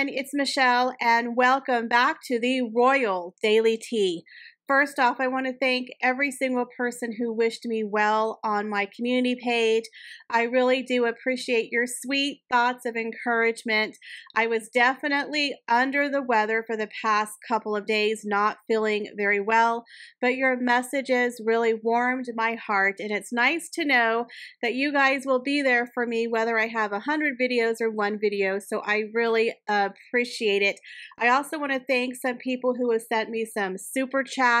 everyone, it's Michelle, and welcome back to the Royal Daily Tea. First off, I want to thank every single person who wished me well on my community page. I really do appreciate your sweet thoughts of encouragement. I was definitely under the weather for the past couple of days, not feeling very well, but your messages really warmed my heart, and it's nice to know that you guys will be there for me whether I have a hundred videos or one video. So I really appreciate it. I also want to thank some people who have sent me some super chats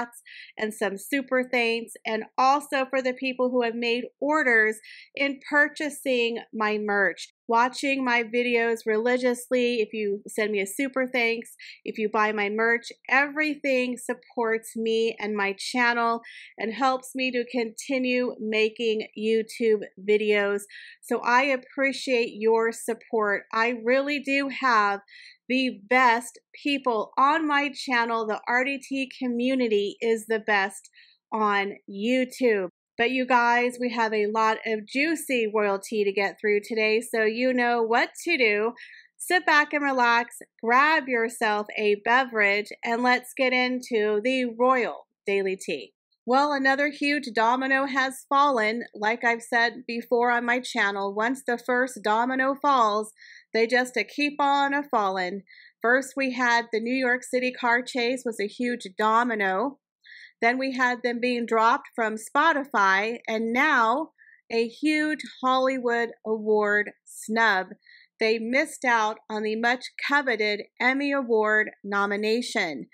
and some super thanks, and also for the people who have made orders in purchasing my merch watching my videos religiously, if you send me a super thanks, if you buy my merch, everything supports me and my channel and helps me to continue making YouTube videos. So I appreciate your support. I really do have the best people on my channel. The RDT community is the best on YouTube. But you guys, we have a lot of juicy royalty to get through today, so you know what to do. Sit back and relax, grab yourself a beverage, and let's get into the royal daily tea. Well, another huge domino has fallen. Like I've said before on my channel, once the first domino falls, they just keep on a falling. First, we had the New York City car chase was a huge domino. Then we had them being dropped from Spotify, and now a huge Hollywood Award snub. They missed out on the much coveted Emmy Award nomination.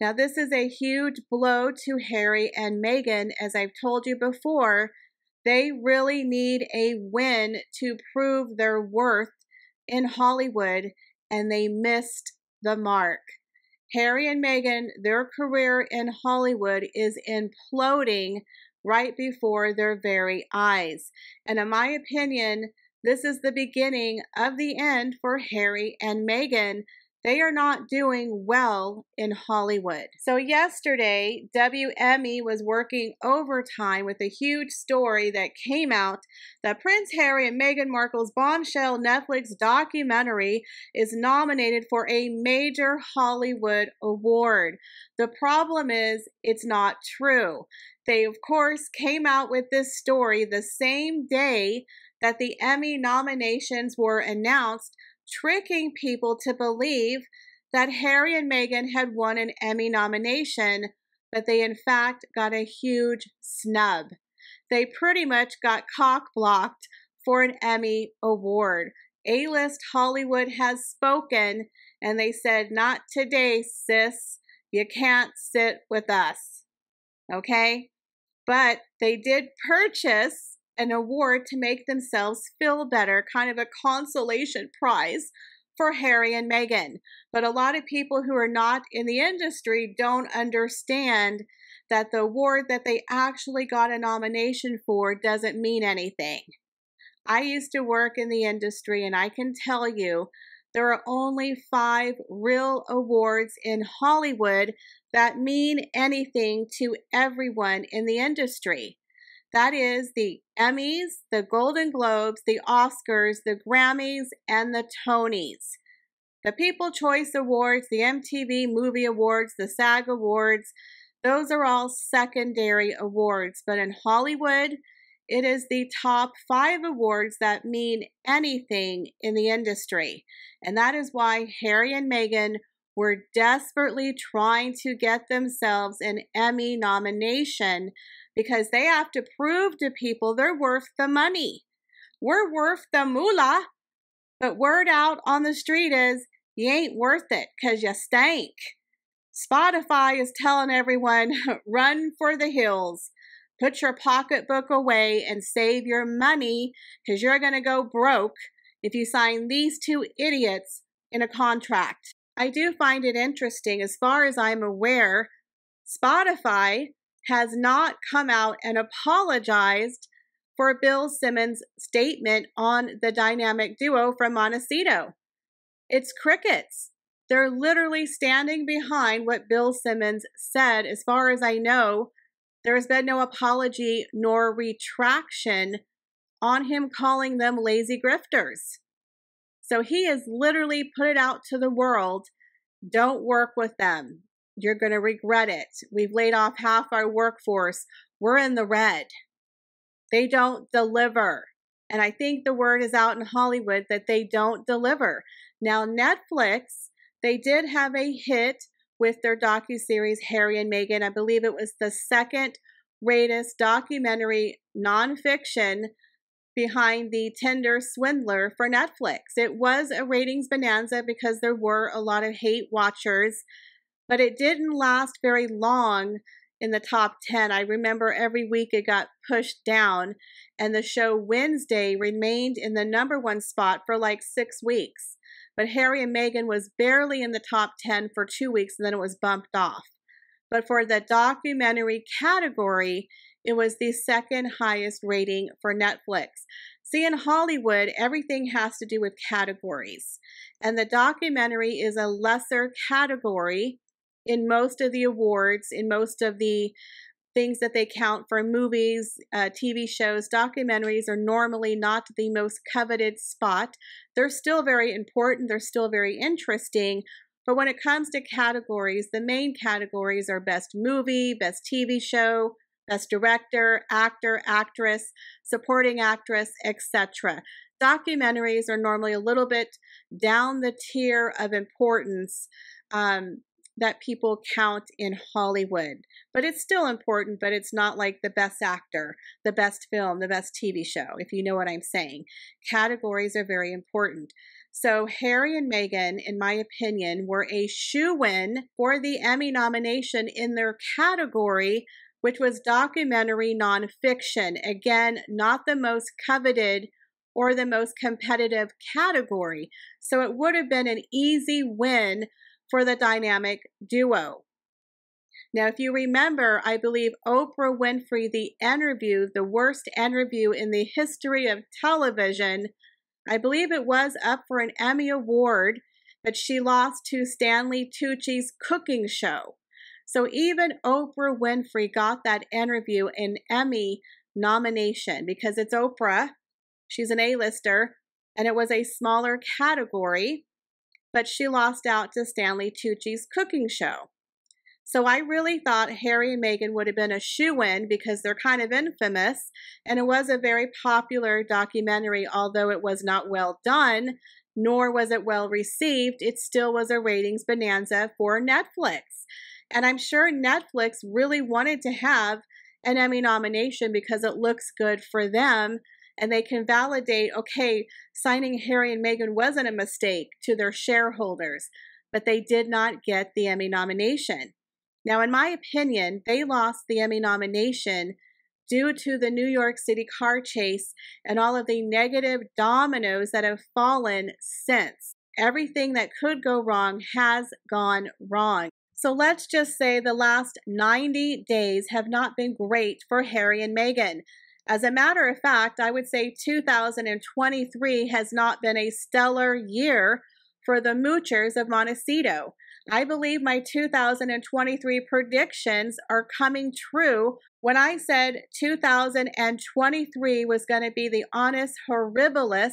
Now, this is a huge blow to Harry and Meghan. As I've told you before, they really need a win to prove their worth in Hollywood, and they missed the mark. Harry and Meghan, their career in Hollywood is imploding right before their very eyes. And in my opinion, this is the beginning of the end for Harry and Meghan they are not doing well in Hollywood. So, yesterday, WME was working overtime with a huge story that came out that Prince Harry and Meghan Markle's bombshell Netflix documentary is nominated for a major Hollywood award. The problem is, it's not true. They, of course, came out with this story the same day that the Emmy nominations were announced tricking people to believe that Harry and Meghan had won an Emmy nomination, but they in fact got a huge snub. They pretty much got cock blocked for an Emmy award. A list Hollywood has spoken and they said, Not today, sis. You can't sit with us. Okay? But they did purchase an award to make themselves feel better, kind of a consolation prize for Harry and Meghan. But a lot of people who are not in the industry don't understand that the award that they actually got a nomination for doesn't mean anything. I used to work in the industry and I can tell you there are only five real awards in Hollywood that mean anything to everyone in the industry. That is the Emmys, the Golden Globes, the Oscars, the Grammys, and the Tonys. The People Choice Awards, the MTV Movie Awards, the SAG Awards, those are all secondary awards. But in Hollywood, it is the top five awards that mean anything in the industry. And that is why Harry and Meghan were desperately trying to get themselves an Emmy nomination because they have to prove to people they're worth the money. We're worth the moolah, but word out on the street is you ain't worth it because you stank. Spotify is telling everyone run for the hills. Put your pocketbook away and save your money because you're going to go broke if you sign these two idiots in a contract. I do find it interesting. As far as I'm aware, Spotify has not come out and apologized for Bill Simmons' statement on the dynamic duo from Montecito. It's crickets. They're literally standing behind what Bill Simmons said. As far as I know, there has been no apology nor retraction on him calling them lazy grifters. So he has literally put it out to the world don't work with them. You're going to regret it. We've laid off half our workforce. We're in the red. They don't deliver. And I think the word is out in Hollywood that they don't deliver. Now, Netflix, they did have a hit with their docu-series Harry and Meghan. I believe it was the second greatest documentary nonfiction behind the Tinder swindler for Netflix. It was a ratings bonanza because there were a lot of hate watchers, but it didn't last very long in the top 10. I remember every week it got pushed down, and the show Wednesday remained in the number one spot for like six weeks. But Harry and Meghan was barely in the top 10 for two weeks, and then it was bumped off. But for the documentary category, it was the second highest rating for Netflix. See, in Hollywood, everything has to do with categories. And the documentary is a lesser category in most of the awards, in most of the things that they count for movies, uh, TV shows, documentaries are normally not the most coveted spot. They're still very important, they're still very interesting. But when it comes to categories, the main categories are best movie, best TV show, Best Director, Actor, Actress, Supporting Actress, etc. Documentaries are normally a little bit down the tier of importance um, that people count in Hollywood. But it's still important, but it's not like the best actor, the best film, the best TV show, if you know what I'm saying. Categories are very important. So, Harry and Meghan, in my opinion, were a shoe in for the Emmy nomination in their category which was documentary nonfiction. Again, not the most coveted or the most competitive category. So it would have been an easy win for the dynamic duo. Now, if you remember, I believe Oprah Winfrey, the interview, the worst interview in the history of television, I believe it was up for an Emmy Award, but she lost to Stanley Tucci's cooking show. So even Oprah Winfrey got that interview an Emmy nomination because it's Oprah. She's an A-lister and it was a smaller category, but she lost out to Stanley Tucci's cooking show. So I really thought Harry and Meghan would have been a shoe-in because they're kind of infamous, and it was a very popular documentary, although it was not well done, nor was it well received, it still was a ratings bonanza for Netflix. And I'm sure Netflix really wanted to have an Emmy nomination because it looks good for them and they can validate okay, signing Harry and Meghan wasn't a mistake to their shareholders, but they did not get the Emmy nomination. Now, in my opinion, they lost the Emmy nomination due to the New York City car chase and all of the negative dominoes that have fallen since. Everything that could go wrong has gone wrong. So let's just say the last 90 days have not been great for Harry and Meghan. As a matter of fact, I would say 2023 has not been a stellar year for the moochers of Montecito. I believe my 2023 predictions are coming true when I said 2023 was going to be the annus horribilis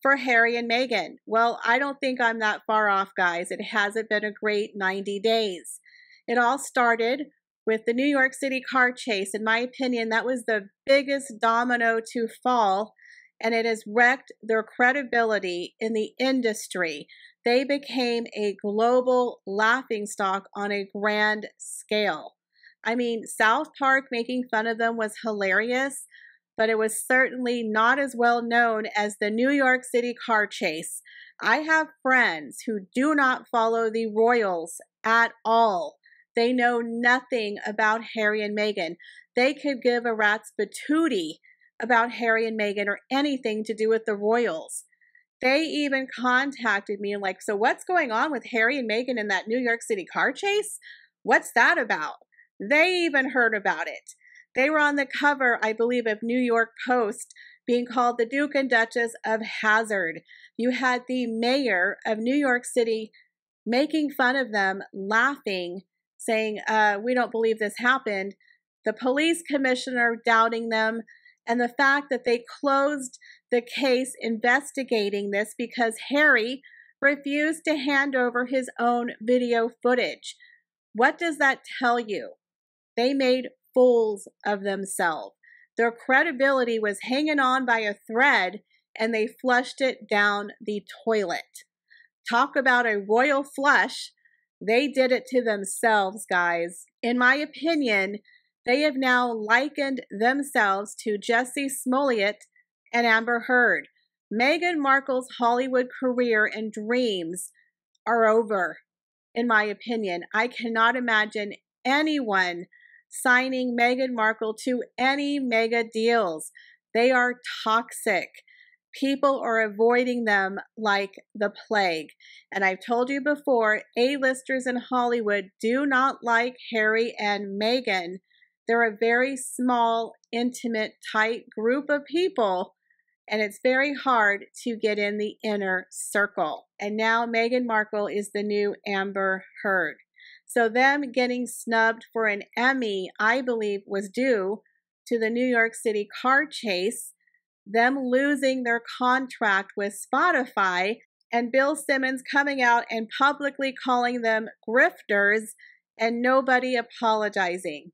for Harry and Meghan. Well, I don't think I'm that far off, guys. It hasn't been a great 90 days. It all started with the New York City car chase. In my opinion, that was the biggest domino to fall, and it has wrecked their credibility in the industry. They became a global laughingstock on a grand scale. I mean, South Park making fun of them was hilarious, but it was certainly not as well known as the New York City car chase. I have friends who do not follow the Royals at all. They know nothing about Harry and Meghan. They could give a rat's patootie about Harry and Meghan or anything to do with the Royals. They even contacted me and like, so what's going on with Harry and Meghan in that New York City car chase? What's that about? They even heard about it. They were on the cover, I believe, of New York Post, being called the Duke and Duchess of Hazard. You had the mayor of New York City making fun of them, laughing, saying, uh, We don't believe this happened. The police commissioner doubting them. and the fact that they closed the case investigating this because Harry refused to hand over his own video footage. What does that tell you? They made fools of themselves. Their credibility was hanging on by a thread and they flushed it down the toilet. Talk about a royal flush. They did it to themselves, guys. In my opinion, they have now likened themselves to Jesse Smollett and Amber Heard. Meghan Markle's Hollywood career and dreams are over, in my opinion. I cannot imagine anyone signing Meghan Markle to any mega deals. They are toxic. People are avoiding them like the plague. And I've told you before, A-listers in Hollywood do not like Harry and Meghan. They're a very small, intimate, tight group of people and it's very hard to get in the inner circle. And now Meghan Markle is the new Amber Heard. So them getting snubbed for an Emmy, I believe, was due to the New York City car chase, them losing their contract with Spotify, and Bill Simmons coming out and publicly calling them grifters and nobody apologizing.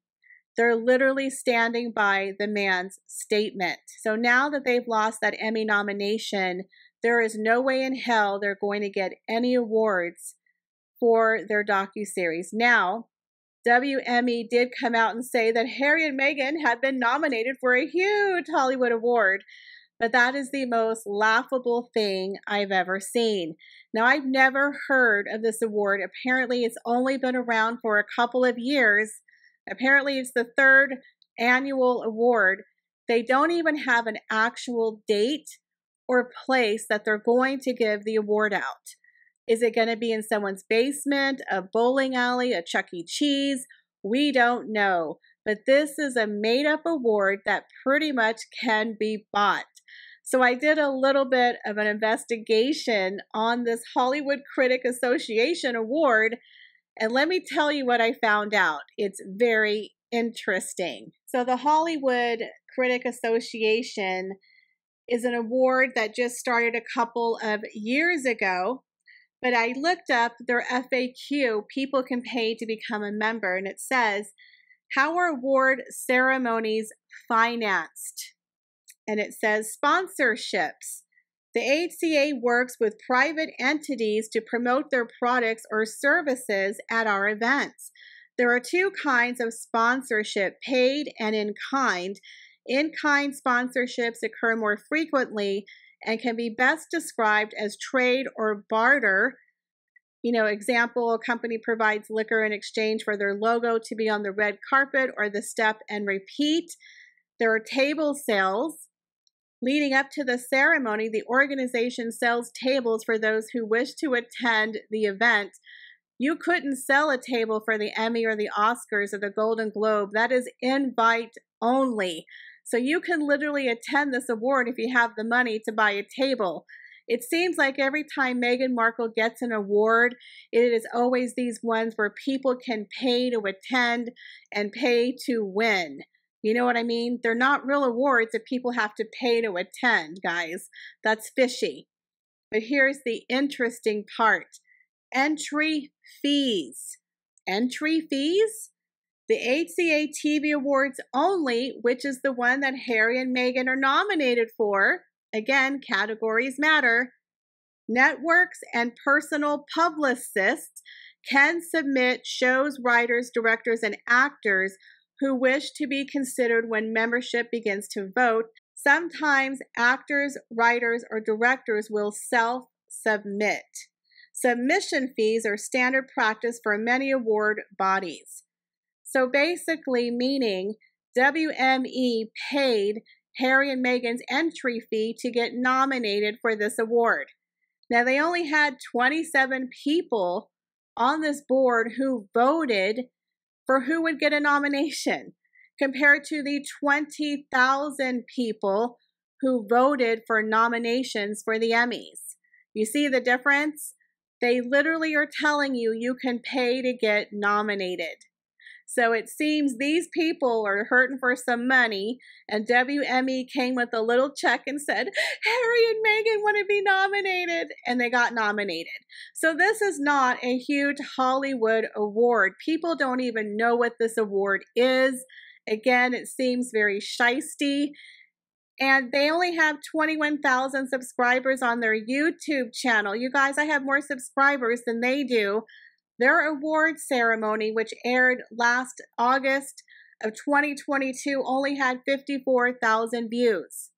They're literally standing by the man's statement. So now that they've lost that Emmy nomination, there is no way in hell they're going to get any awards for their docu-series. Now, WME did come out and say that Harry and Meghan had been nominated for a huge Hollywood award, but that is the most laughable thing I've ever seen. Now, I've never heard of this award. Apparently, it's only been around for a couple of years, Apparently, it's the third annual award. They don't even have an actual date or place that they're going to give the award out. Is it going to be in someone's basement, a bowling alley, a Chuck E. Cheese? We don't know. But this is a made up award that pretty much can be bought. So I did a little bit of an investigation on this Hollywood Critic Association award and let me tell you what I found out. It's very interesting. So, the Hollywood Critic Association is an award that just started a couple of years ago. But I looked up their FAQ, people can pay to become a member, and it says, How are award ceremonies financed? And it says sponsorships. The HCA works with private entities to promote their products or services at our events. There are two kinds of sponsorship paid and in kind. In kind sponsorships occur more frequently and can be best described as trade or barter. You know, example, a company provides liquor in exchange for their logo to be on the red carpet or the step and repeat. There are table sales Leading up to the ceremony, the organization sells tables for those who wish to attend the event. You couldn't sell a table for the Emmy or the Oscars or the Golden Globe. That is invite only. So you can literally attend this award if you have the money to buy a table. It seems like every time Meghan Markle gets an award, it is always these ones where people can pay to attend and pay to win. You know what I mean? They're not real awards that people have to pay to attend, guys. That's fishy. But here's the interesting part entry fees. Entry fees? The HCA TV Awards only, which is the one that Harry and Meghan are nominated for. Again, categories matter. Networks and personal publicists can submit shows, writers, directors, and actors who wish to be considered when membership begins to vote. Sometimes actors, writers, or directors will self submit. Submission fees are standard practice for many award bodies. So basically, meaning WME paid Harry and Meghan's entry fee to get nominated for this award. Now, they only had 27 people on this board who voted for who would get a nomination compared to the 20,000 people who voted for nominations for the Emmys. You see the difference? They literally are telling you you can pay to get nominated. So it seems these people are hurting for some money, and WME came with a little check and said, Harry and Meghan want to be nominated, and they got nominated. So this is not a huge Hollywood award. People don't even know what this award is. Again, it seems very shisty. And they only have 21,000 subscribers on their YouTube channel. You guys, I have more subscribers than they do. Their award ceremony, which aired last August of 2022, only had 54,000 views.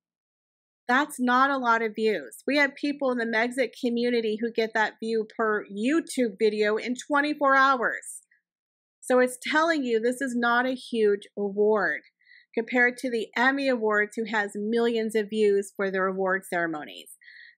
That's not a lot of views. We have people in the Megxit community who get that view per YouTube video in 24 hours. So it's telling you this is not a huge award compared to the Emmy Awards, who has millions of views for their award ceremonies.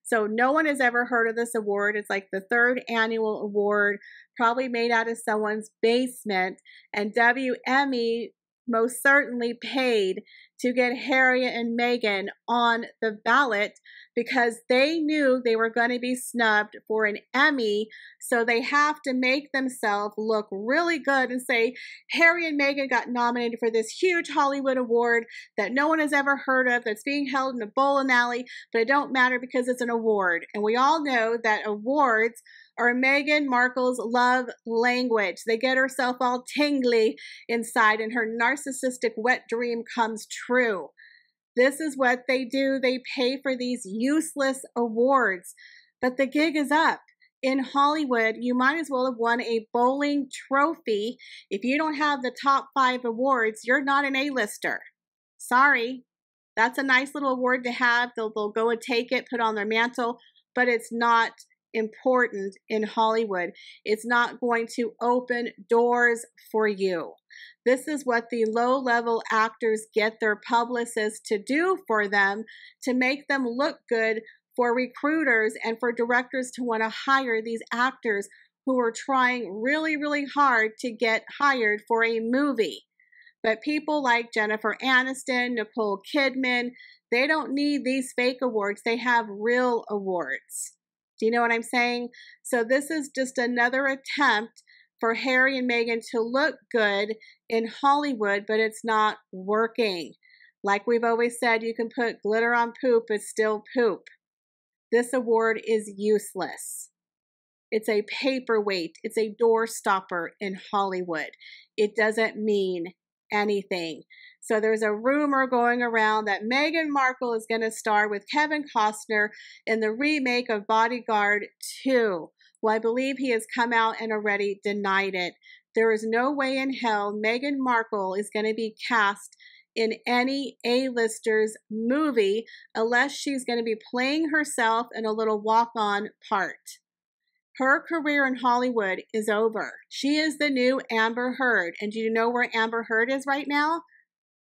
So no one has ever heard of this award. It's like the third annual award, probably made out of someone's basement. And WME most certainly paid to get Harriet and Meghan on the ballot because they knew they were going to be snubbed for an Emmy. So they have to make themselves look really good and say, Harry and Meghan got nominated for this huge Hollywood award that no one has ever heard of, that's being held in a bowling alley, but it don't matter because it's an award. And we all know that awards are Meghan Markle's love language. They get herself all tingly inside, and her narcissistic wet dream comes true. This is what they do. They pay for these useless awards. But the gig is up. In Hollywood, you might as well have won a bowling trophy. If you don't have the top five awards, you're not an A-lister. Sorry. That's a nice little award to have. They'll, they'll go and take it, put on their mantle, but it's not important in Hollywood. It's not going to open doors for you. This is what the low level actors get their publicists to do for them to make them look good for recruiters and for directors to want to hire these actors who are trying really, really hard to get hired for a movie. But people like Jennifer Aniston, Nicole Kidman, they don't need these fake awards. They have real awards. Do you know what I'm saying? So this is just another attempt for Harry and Meghan to look good in Hollywood, but it's not working. Like we've always said, you can put glitter on poop, it's still poop. This award is useless. It's a paperweight, it's a door stopper in Hollywood. It doesn't mean anything. So there's a rumor going around that Meghan Markle is going to star with Kevin Costner in the remake of Bodyguard 2. Well, I believe he has come out and already denied it. There is no way in hell Meghan Markle is going to be cast in any A-listers movie unless she's going to be playing herself in a little walk-on part. Her career in Hollywood is over. She is the new Amber Heard. And do you know where Amber Heard is right now?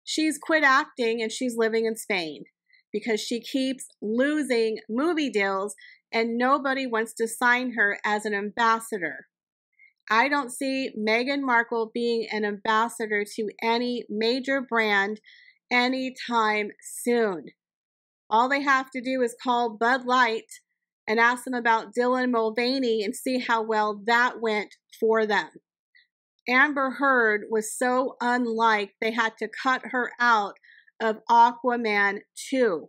She's quit acting and she's living in Spain because she keeps losing movie deals and nobody wants to sign her as an ambassador. I don't see Meghan Markle being an ambassador to any major brand anytime soon. All they have to do is call Bud Light and ask them about Dylan Mulvaney and see how well that went for them. Amber Heard was so unlike they had to cut her out of Aquaman 2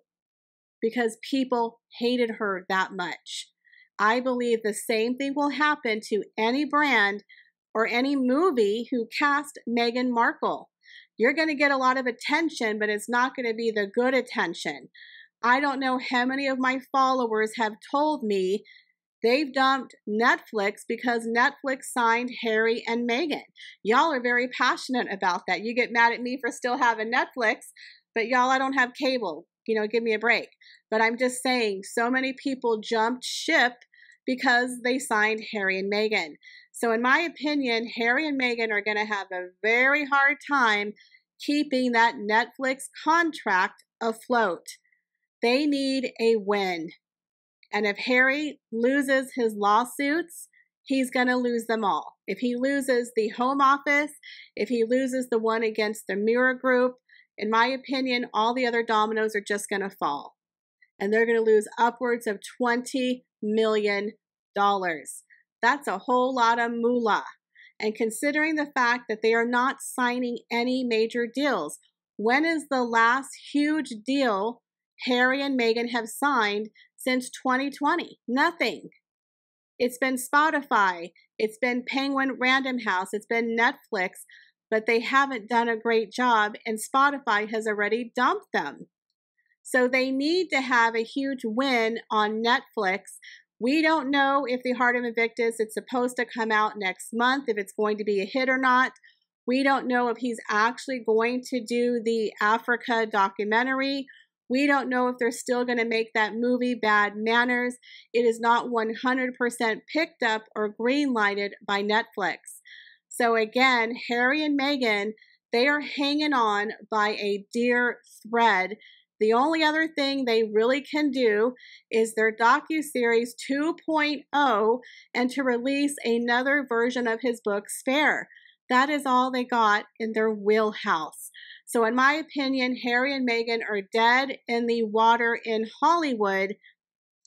because people hated her that much. I believe the same thing will happen to any brand or any movie who cast Meghan Markle. You're going to get a lot of attention, but it's not going to be the good attention. I don't know how many of my followers have told me they've dumped Netflix because Netflix signed Harry and Meghan. Y'all are very passionate about that. You get mad at me for still having Netflix, but y'all, I don't have cable you know, give me a break. But I'm just saying, so many people jumped ship because they signed Harry and Meghan. So, in my opinion, Harry and Meghan are going to have a very hard time keeping that Netflix contract afloat. They need a win. And if Harry loses his lawsuits, he's going to lose them all. If he loses the home office, if he loses the one against the Mirror Group, in my opinion, all the other dominoes are just going to fall. And they're going to lose upwards of $20 million. That's a whole lot of moolah. And considering the fact that they are not signing any major deals, when is the last huge deal Harry and Meghan have signed since 2020? Nothing. It's been Spotify, it's been Penguin Random House, it's been Netflix, but they haven't done a great job, and Spotify has already dumped them. So they need to have a huge win on Netflix. We don't know if The Heart of Invictus is supposed to come out next month, if it's going to be a hit or not. We don't know if he's actually going to do the Africa documentary we don't know if they're still going to make that movie Bad Manners. It is not 100% picked up or green lighted by Netflix. So again, Harry and Meghan, they are hanging on by a dear thread. The only other thing they really can do is their docu-series 2.0 and to release another version of his book Spare. That is all they got in their wheelhouse. So, in my opinion, Harry and Meghan are dead in the water in Hollywood.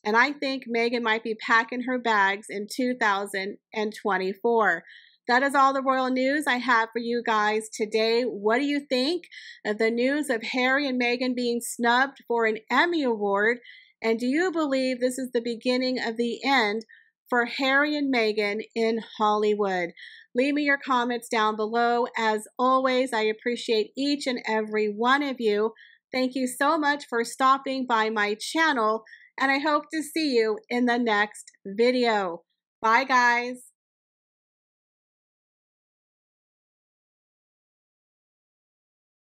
And I think Meghan might be packing her bags in 2024. That is all the royal news I have for you guys today. What do you think of the news of Harry and Meghan being snubbed for an Emmy Award? And do you believe this is the beginning of the end for Harry and Meghan in Hollywood? Leave me your comments down below. As always, I appreciate each and every one of you. Thank you so much for stopping by my channel, and I hope to see you in the next video. Bye, guys.